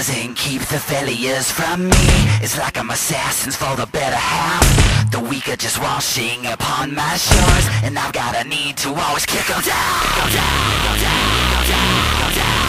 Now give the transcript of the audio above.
doesn't keep the failures from me. It's like I'm assassins for the better half. The weak are just washing upon my shores. And I've got a need to always kick them down, down, down, down, down, down.